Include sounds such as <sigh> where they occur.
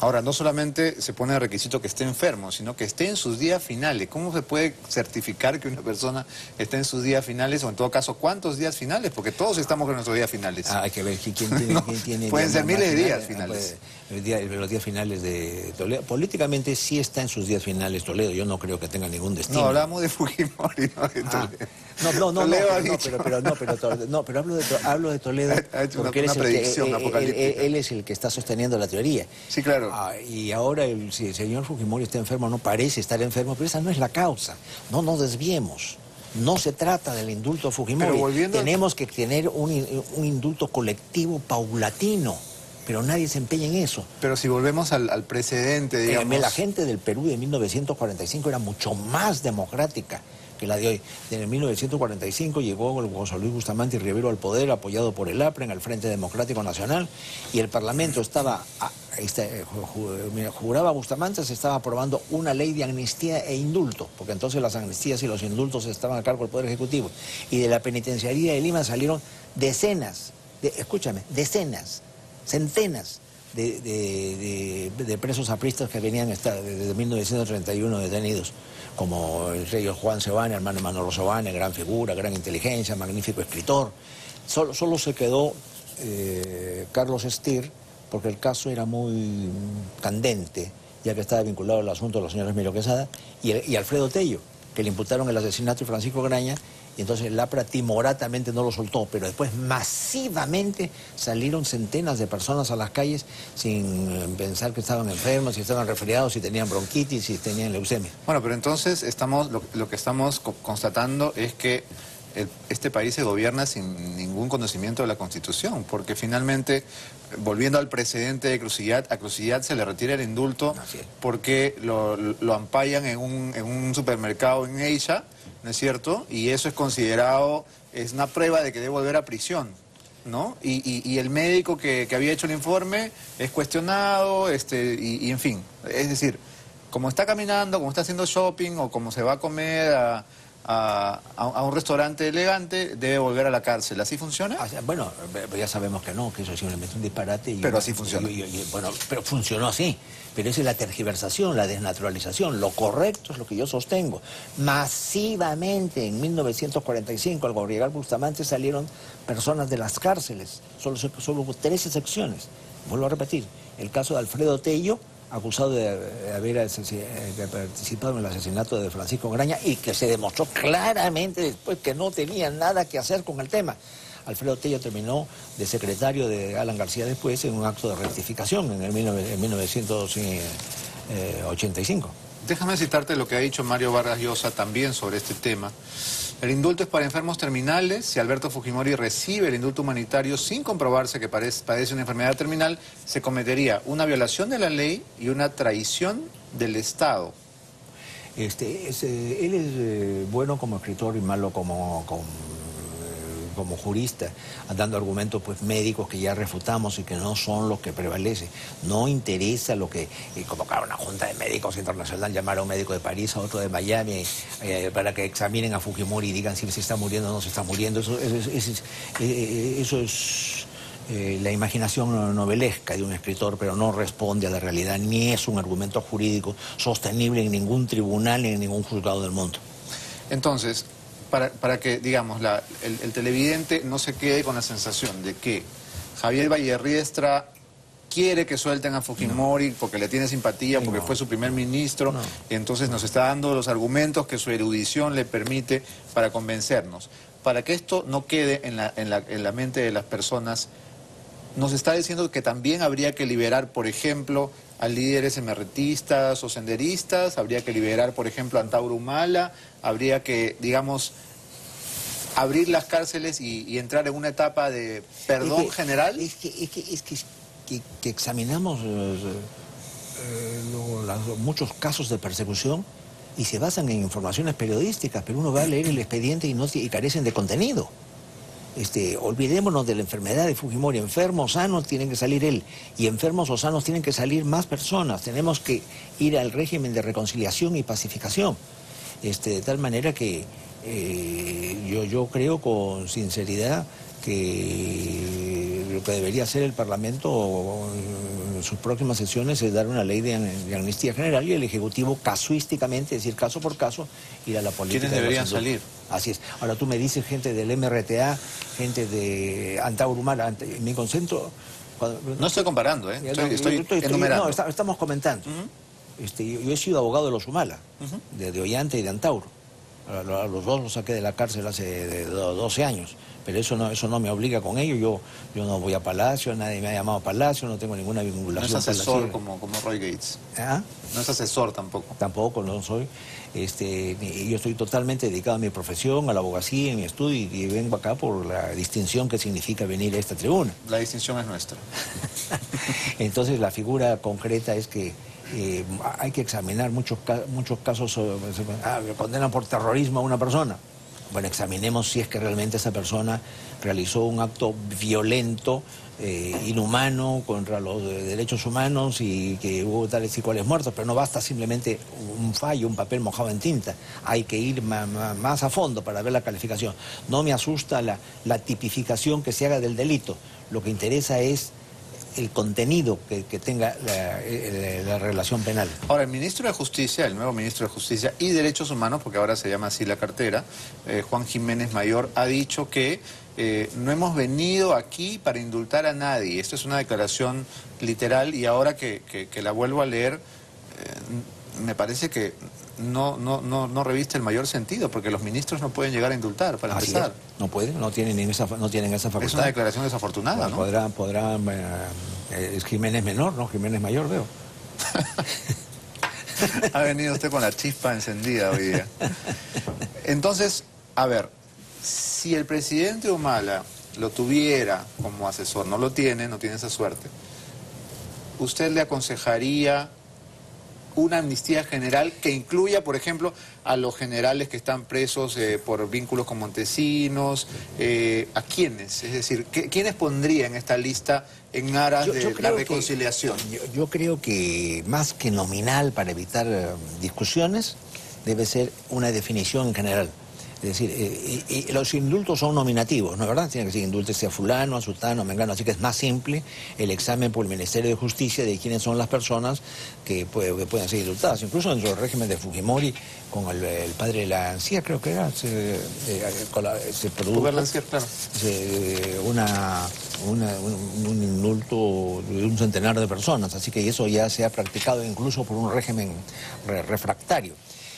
Ahora, no solamente se pone el requisito que esté enfermo, sino que esté en sus días finales. ¿Cómo se puede certificar que una persona esté en sus días finales o en todo caso cuántos días finales? Porque todos estamos en nuestros días finales. Ah, hay que ver quién <laughs> tiene... quién tiene pueden ser miles de días Ah, finales. pues, el día- los días finales de Toledo. Políticamente sí está en sus días finales Toledo. Yo no creo que tenga ningún destino. No, hablamos de Fujimori, no de Ah, Toledo. No, no, no, no, Toledo ha pero, no, dicho- pero, pero no, pero, to- no, pero hablo de, to- hablo de Toledo Ha hecho una- porque él, una es el que- predicción él- él- apocalíptica. él es el que está sosteniendo la teoría. Sí, claro. Ah, y ahora el, si el señor Fujimori está enfermo, no parece estar enfermo, pero esa no es la causa. No nos desviemos. No se trata del indulto a Fujimori. Pero volviendo al- Tenemos que tener un, un indulto colectivo paulatino, pero nadie se empeña en eso. Pero si volvemos al, al precedente, digamos... La gente del Perú de 1945 era mucho más democrática que la de hoy. En 1945 llegó el José Luis Bustamante y Rivero al poder, apoyado por el APREN, al Frente Democrático Nacional, y el Parlamento estaba, este, juraba Bustamante, se estaba aprobando una ley de amnistía e indulto, porque entonces las amnistías y los indultos estaban a cargo del Poder Ejecutivo. Y de la penitenciaría de Lima salieron decenas, de, escúchame, decenas, centenas de, presos apristas que venían desde 1931 detenidos, como el rey Juan Sebane, hermano Manolo Sebane, gran figura, gran inteligencia, magnífico escritor. Solo, solo se quedó eh, Carlos Estir, porque el caso era muy candente, ya que estaba vinculado al asunto de los señores Emilio Quesada, y, y Alfredo Tello, que le imputaron el asesinato de Francisco Graña, y entonces el APRA timoratamente no lo soltó, pero después masivamente salieron centenas de personas a las calles sin eh, pensar que estaban enfermos, si estaban resfriados, si tenían bronquitis, si tenían leucemia. Bueno, pero entonces estamos, lo, lo que estamos co- constatando es que el- este país se gobierna sin ningún conocimiento de la Constitución, porque finalmente, volviendo al precedente de Crucillat, a Crucillat se le retira el indulto porque lo, lo ampayan en un, en un supermercado en Asia, ¿no es cierto? Y eso es considerado, es una prueba de que debe volver a prisión. ¿No? Y, el médico que, que había hecho el informe es cuestionado, este, y, y en fin. Es decir, como está caminando, como está haciendo shopping o como se va a comer a, a- a- un restaurante elegante, debe volver a la cárcel. ¿Así funciona? Ah, Bueno, ya sabemos que no, que eso es simplemente un disparate. Y Pero así funciona. y- y- y- bueno, pero funcionó así. Pero esa es la tergiversación, la desnaturalización. Lo correcto es lo que yo sostengo. Masivamente en 1945 al gobierno Bustamante salieron personas de las cárceles. Solo, solo hubo tres excepciones. Vuelvo a repetir. El caso de Alfredo Tello, acusado de haber participado en el asesinato de Francisco Graña y que se demostró claramente después que no tenía nada que hacer con el tema. Alfredo Tello terminó de secretario de Alan García después en un acto de rectificación en, el 19- en 1985. Déjame citarte lo que ha dicho Mario Vargas Llosa también sobre este tema. El indulto es para enfermos terminales. Si Alberto Fujimori recibe el indulto humanitario sin comprobarse que padece una enfermedad terminal, se cometería una violación de la ley y una traición del Estado. Este, es, eh, él es eh, bueno como escritor y malo como, como, como jurista, dando argumentos pues médicos que ya refutamos y que no son los que prevalecen. No interesa lo que eh, convocar una junta de médicos internacional, llamar a un médico de París, a otro de Miami, eh, para que examinen a Fujimori y digan si se está muriendo o no se está muriendo. Eso, eso es- eso es- eh, es la imaginación novelesca de un escritor, pero no responde a la realidad, ni es un argumento jurídico sostenible en ningún tribunal ni en ningún juzgado del mundo. Entonces, para, para que, digamos, la- el, el televidente no se quede con la sensación de que Javier Vallerriestra quiere que suelten a Fujimori porque le tiene simpatía, porque No. fue su primer ministro, No. entonces nos está dando los argumentos que su erudición le permite para convencernos. Para que esto no quede en la, en la, en la mente de las personas, nos está diciendo que también habría que liberar, por ejemplo, a líderes emerretistas o senderistas, habría que liberar, por ejemplo, a Antauro Humala, habría que, digamos, abrir las cárceles y, y entrar en una etapa de perdón Es que- general. Es que, es que, es que, que- que examinamos eh, eh, lo- muchos casos de persecución y se basan en informaciones periodísticas, pero uno va a leer el expediente y, no, y carecen de contenido. Este, olvidémonos de la enfermedad de Fujimori. Enfermos sanos tienen que salir él y enfermos o sanos tienen que salir más personas. Tenemos que ir al régimen de reconciliación y pacificación. Este, de tal manera que eh, yo, yo creo con sinceridad que lo que debería hacer el Parlamento eh, sus próximas sesiones es dar una ley de, amnistía general y el Ejecutivo casuísticamente, es decir, caso por caso, ir a la política. ¿Quiénes deberían salir? Así es. Ahora tú me dices gente del MRTA, gente de Antaurumala, mi concentro... no estoy comparando, ¿eh? Estoy. No, estamos comentando. este, yo, he sido abogado de los Humala, de, Ollante y de Antauro. A, los dos los saqué de la cárcel hace 12 años pero eso no, eso no me obliga con ello. Yo, yo no voy a Palacio, nadie me ha llamado a Palacio, no tengo ninguna vinculación. No es asesor como, como Roy Gates. ¿Ah? No es asesor tampoco. Tampoco, no soy. Este, yo estoy totalmente dedicado a mi profesión, a la abogacía, a mi estudio y, vengo acá por la distinción que significa venir a esta tribuna. La distinción es nuestra. <laughs> Entonces la figura concreta es que hay que examinar muchos, muchos casos, ah, condenan por terrorismo a una persona bueno, examinemos si es que realmente esa persona realizó un acto violento, eh, inhumano contra los derechos humanos y que hubo tales y cuales muertos, pero no basta simplemente un fallo, un papel mojado en tinta. Hay que ir más, a fondo para ver la calificación. No me asusta la, la tipificación que se haga del delito. Lo que interesa es el contenido que, tenga la, relación penal. Ahora, el ministro de Justicia, el nuevo ministro de Justicia y Derechos Humanos, porque ahora se llama así la cartera, eh, Juan Jiménez Mayor, ha dicho que eh, no hemos venido aquí para indultar a nadie. Esto es una declaración literal y ahora que, la vuelvo a leer, eh, me parece que no, no, no, no reviste el mayor sentido, porque los ministros no pueden llegar a indultar, para empezar. No pueden, no tienen esa, no tienen esa facultad. Es una declaración desafortunada, ¿no? Podrán, podrán eh, es Jiménez menor, ¿no? Jiménez mayor, veo. <laughs> ha venido usted con la chispa encendida hoy día. Entonces, a ver, si el presidente Humala lo tuviera como asesor, no lo tiene, no tiene esa suerte, ¿usted le aconsejaría una amnistía general que incluya, por ejemplo, a los generales que están presos eh, por vínculos con Montesinos, eh, ¿a quiénes? Es decir, ¿quiénes pondría en esta lista en aras de la reconciliación? yo, creo que más que nominal para evitar eh, discusiones, debe ser una definición en general. Es decir, eh, los indultos son nominativos, ¿no es verdad? Tiene que ser indultos a fulano, a sultano, a mengano, así que es más simple el examen por el Ministerio de Justicia de quiénes son las personas que, pueden ser indultadas. Incluso dentro del régimen de Fujimori, con el, padre de la Ancía, creo que era, se, eh, se produjo una, un, indulto de un centenar de personas, así que eso ya se ha practicado incluso por un régimen refractario.